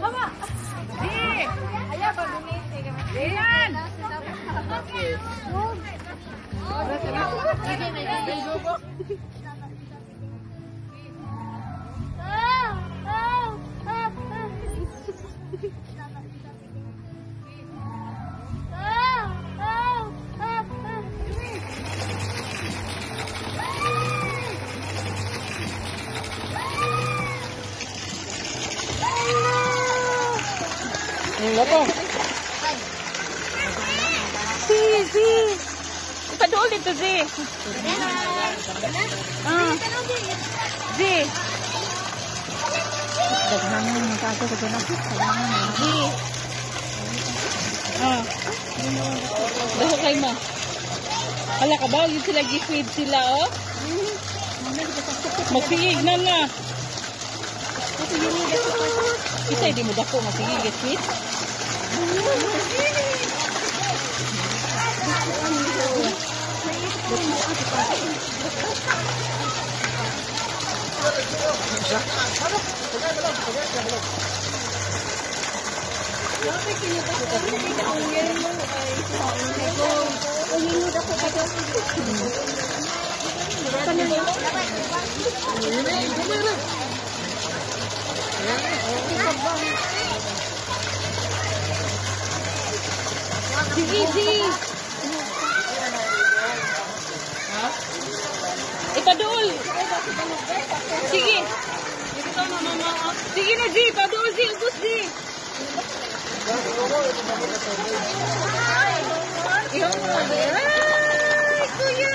Mama! Di! Ayan, eh. Ayan! Wala pa. Si, si! Ipadool dito, si! Ah. Si! Daghan mo yung kaso ko na. Na. Si! Ah. Daho kay ma. Hala ka ba? Yung sila gifeed sila, oh? Magsigig na na. Isa, hindi mo dako. Ini, ini, ini. Ya, ini. Easy! Ipadool! Sige! Sige na, G! Padool, G! Ubus, G! Ihaw mo Ay, kuya!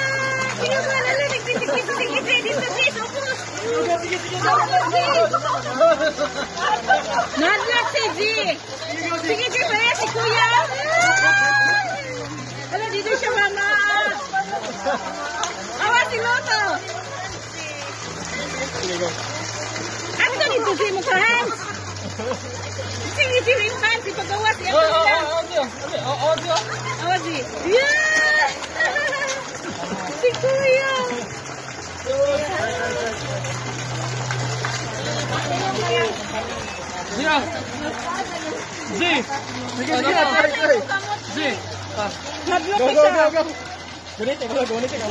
Si G! Sige, G! Paya si kuya! Dito siya, mama! Awa si Loto! Ano ka dito, G? Mo ka, Hans? Sige, si Ring Hans, ipagawa siya ko nila. Awa, G! Yeah! si kuya! Siya. Z. Sige, sige. Pare, pare. Z. Nadlak Go, go, siya. go, go. Gunit, go, gunit, go.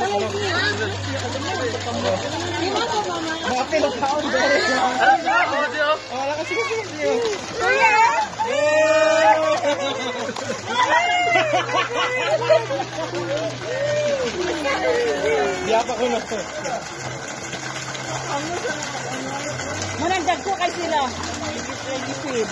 Bakit ang tao dito? Oh, wala ka sige, sige, sige. Kuya! Yapa ko na. Manandag ko kay sila. Ready feed.